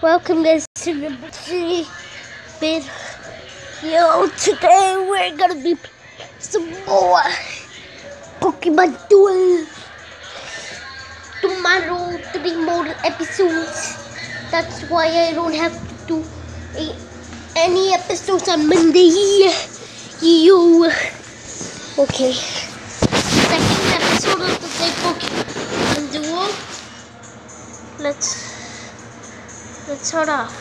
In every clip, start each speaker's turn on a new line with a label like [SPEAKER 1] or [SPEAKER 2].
[SPEAKER 1] Welcome guys to the three video. Today we're gonna be some more Pokemon Duel. Tomorrow, three more episodes. That's why I don't have to do a, any episodes on Monday. You okay? Second episode of the day Pokemon Duel. Let's let's start off.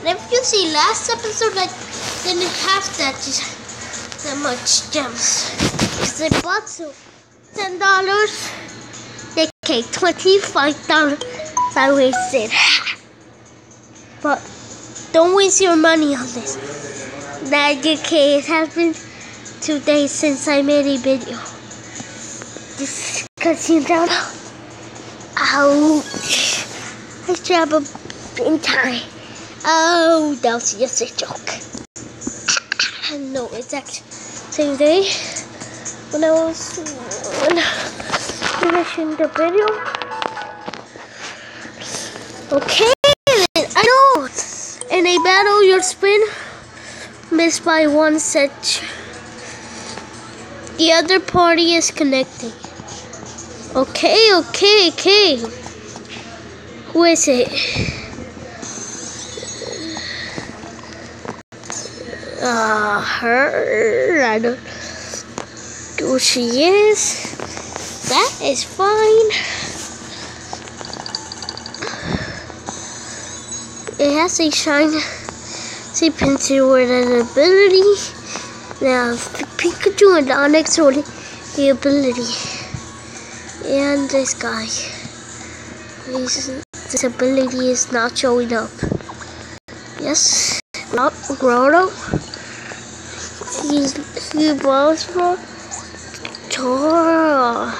[SPEAKER 1] And if you see last episode, I didn't have that that much gems because I bought so ten dollars. Okay, twenty five dollars I wasted. but don't waste your money on this. That okay, it has been two days since I made a video. Just don't know. Ouch. I travel in time. Oh, that was just a joke. no, it's actually same day when I was when finishing the video. Okay, I know. In a battle, your spin missed by one set. The other party is connecting. Okay, okay, okay. Who is it? Uh, her. I don't know who she is. That is fine. It has a shine. See Pinsir with an ability. Now Pikachu and Onix with the ability. And this guy. This ability is not showing up. Yes. Not Grotto. He's he blows for Tora.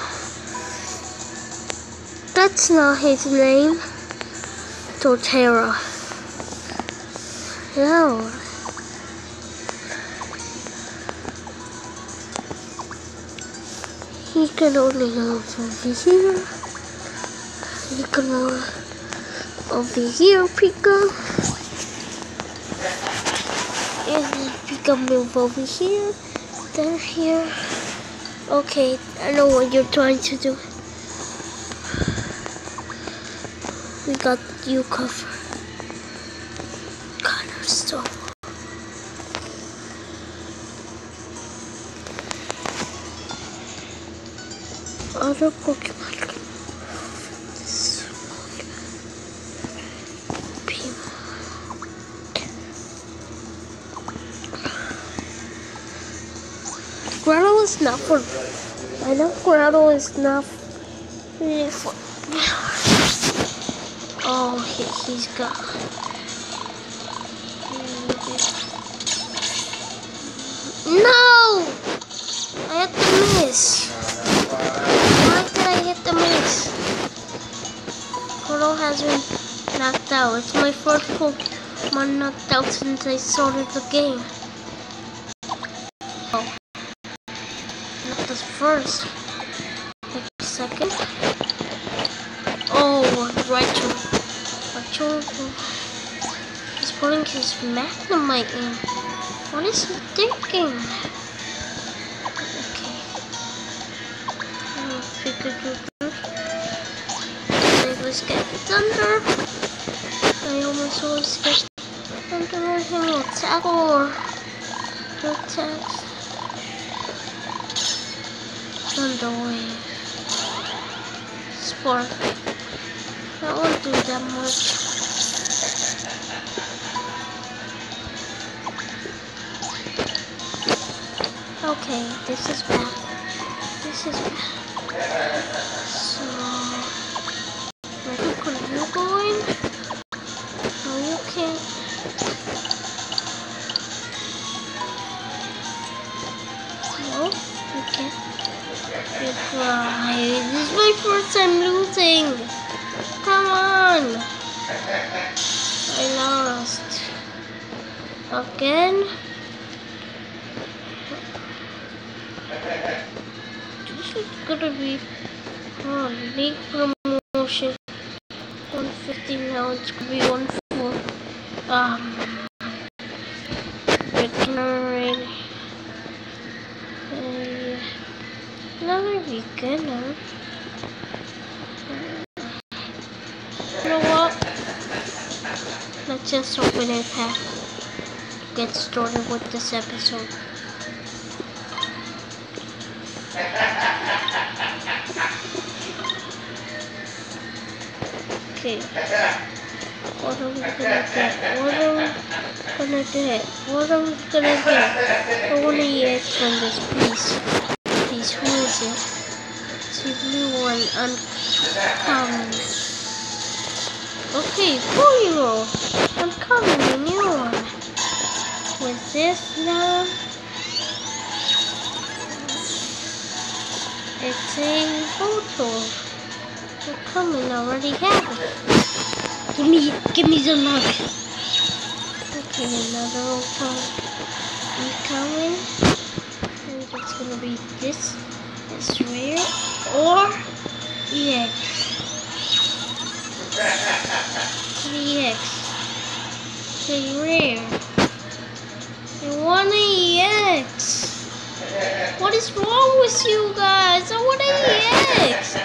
[SPEAKER 1] That's not his name. Torterra. No. He can only go over here. He can go over here, Pika. And Pika move over here. Then here. Okay, I know what you're trying to do. We got you covered. Connor Stone. Other Pokemon. Not for. I know Grotto is not really for. Oh, he, he's got. No! I hit the miss. Why did I hit the miss? Grotto has been knocked out. It's my first Pokemon knocked out since I started the game. First. Like second. Oh, Rachel. Rachel. He's putting his magnemite in. What is he thinking? Okay. Oh, first. Okay, let's get Thunder. I almost always get Thunder on him. We'll tags. Thunder Wave. Spark. That won't do that much. Okay, this is bad. This is bad. So, Try. This is my first time losing. Come on. I lost. Again. This is gonna be oh, big promotion. 150 now. It's gonna be 150. for um ignorant uh, beginner. You know what? Let's just open it pack. Get started with this episode. Okay. What am I gonna get? What am I gonna get? What am I gonna get? I wanna eat from this piece. Piece, who is it? A blue one. Uncommon. Okay, four year old. coming a new one. With this now. It's a photo. Uncommon, I already have it. Give me, give me the luck. Okay, another old incoming. And it's gonna be this. It's rare. Or EX. 3X. Say rare. I want an EX. What is wrong with you guys? I want an EX.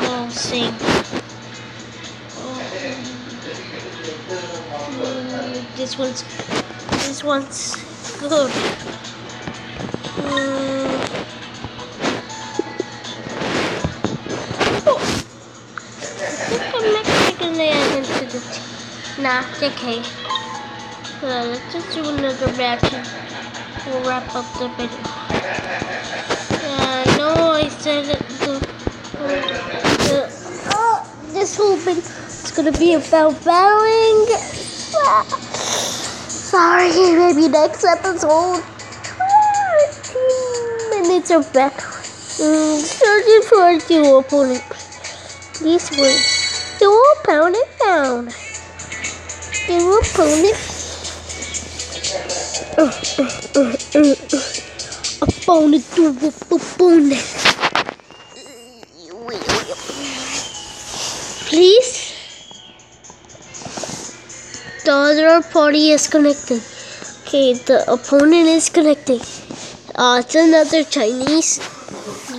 [SPEAKER 1] Oh, same. Oh. This one's this one's good. Mm. Add into the t- Nah, it's okay. Uh, let's just do another reaction. We'll wrap up the video. Uh, no, I said it, the, the, oh, this whole video is gonna be about. Ah. Sorry, maybe next episode. 20 minutes of back. Mm, searching for a dual opponent. Opponent found. Dual opponent. Uh, uh, uh, uh, uh. Opponent, dual opponent. Please. The other party is connecting. Okay, the opponent is connecting. Uh, it's another Chinese.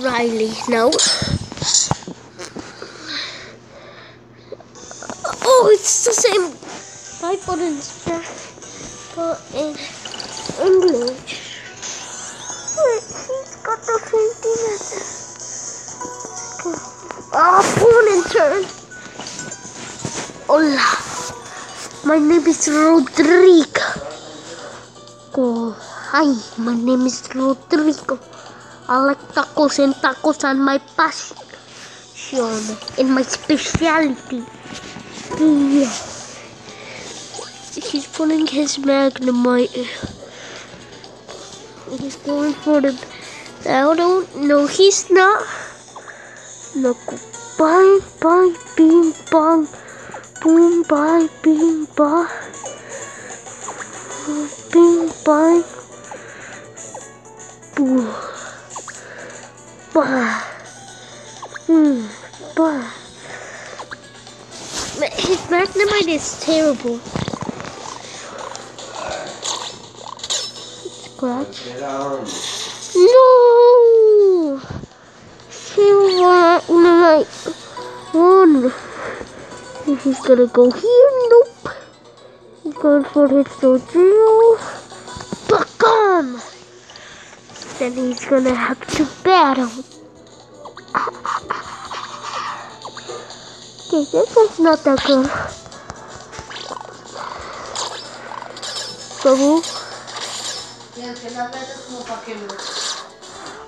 [SPEAKER 1] Riley, no. Oh, it's the same. My buttons back, but in English. Wait, he's got the same thing as Ah, opponent turn. Hola. My name is Rodrigo. Oh, hi, my name is Rodrigo. I like tacos and tacos are my passion and my specialty. He's putting his Magnemite. He's going for the. I don't know. He's not. No, bye, bye, bing, bong. Boom, bye, bing, bong. Bing, bye. Boom. Bah. Hmm. Bah. His Magnemite is terrible. Scratch. No! Silver Magnemite. One. He's gonna go here. Nope. He's going for his Dojiro. Bacon! Then he's gonna have to battle. Okay, this one's not that good. Double.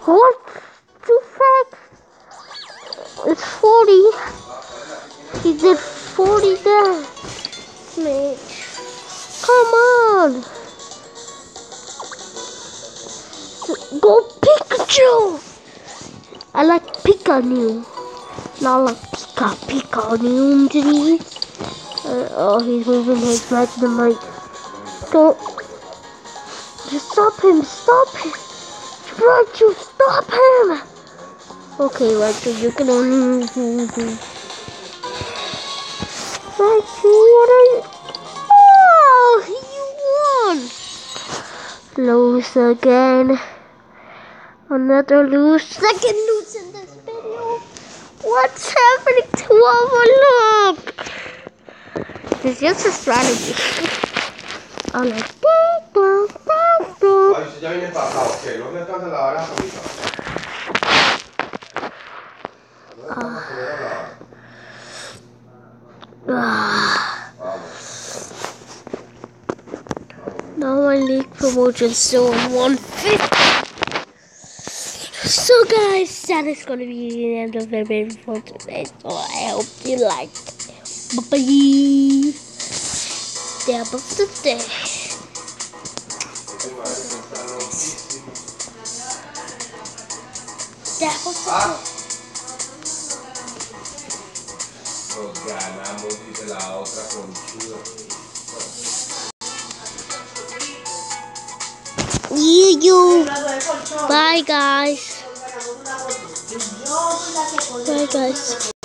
[SPEAKER 1] What? Too fast. It's 40. He did 40 damage. Come on. Go Pikachu! I like Pikachu. Not like Poppy Conium disease. Uh, oh, he's moving his head to the mic. like, don't. Just stop him, stop him. Rachel, stop him! Okay, Rachel, you can only... move. Rachel, what are you... Oh, you won! Lose again. Another lose. Second lose. What's happening to Overlook? It's just a strategy. I'm like, "Boop, boop, boop, boop."
[SPEAKER 2] Oggi se già viene fatta, ok, lo metto anche la rapa di
[SPEAKER 1] Ah. Now my league promotion still on 150. So guys, that is gonna be the end of the video for today. So I hope you liked. Bye bye. The end of the day. That was the
[SPEAKER 2] Ah. Nos ganamos, dice la otra conchuda.
[SPEAKER 1] You, you. Bye, guys. Bye, guys.